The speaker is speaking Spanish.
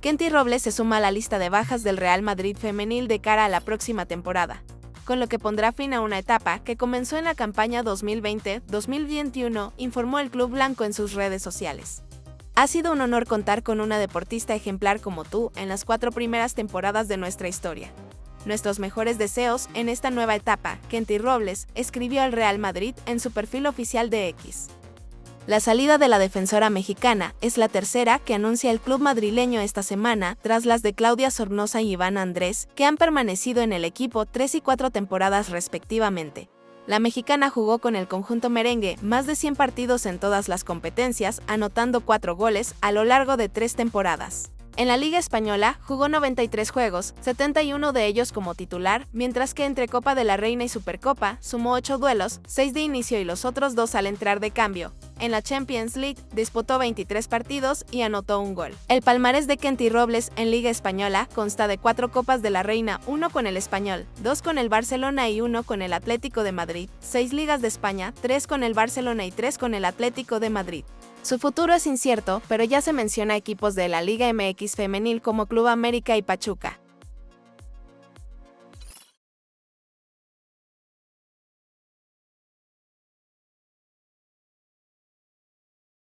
Kenty Robles se suma a la lista de bajas del Real Madrid femenil de cara a la próxima temporada, con lo que pondrá fin a una etapa que comenzó en la campaña 2020-2021, informó el Club Blanco en sus redes sociales. Ha sido un honor contar con una deportista ejemplar como tú en las cuatro primeras temporadas de nuestra historia. Nuestros mejores deseos en esta nueva etapa, Kenty Robles escribió al Real Madrid en su perfil oficial de X. La salida de la defensora mexicana es la tercera que anuncia el club madrileño esta semana, tras las de Claudia Sornosa y Iván Andrés, que han permanecido en el equipo tres y cuatro temporadas respectivamente. La mexicana jugó con el conjunto merengue más de 100 partidos en todas las competencias, anotando cuatro goles a lo largo de tres temporadas. En la Liga Española jugó 93 juegos, 71 de ellos como titular, mientras que entre Copa de la Reina y Supercopa sumó 8 duelos, 6 de inicio y los otros 2 al entrar de cambio. En la Champions League disputó 23 partidos y anotó un gol. El palmarés de Kenty Robles en Liga Española consta de 4 Copas de la Reina, 1 con el Español, 2 con el Barcelona y 1 con el Atlético de Madrid, 6 Ligas de España, 3 con el Barcelona y 3 con el Atlético de Madrid. Su futuro es incierto, pero ya se menciona equipos de la Liga MX femenil como Club América y Pachuca.